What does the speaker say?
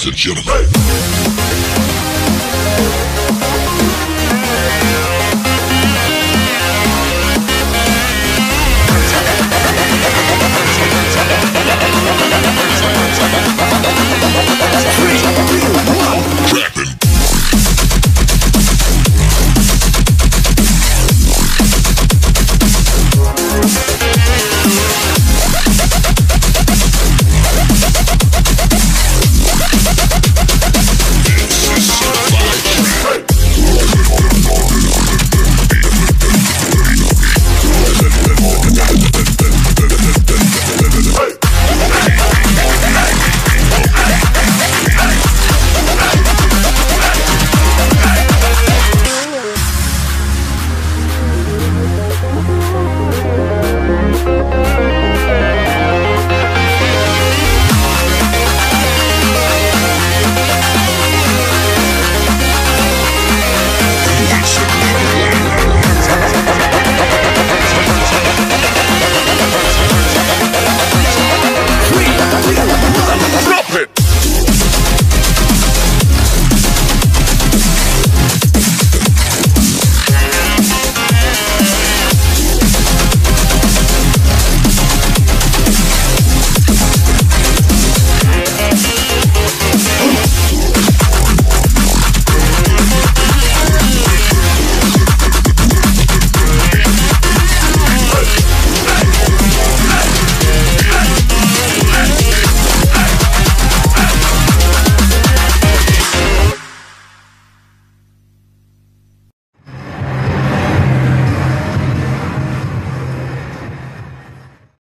ladies and gentlemen. Hey.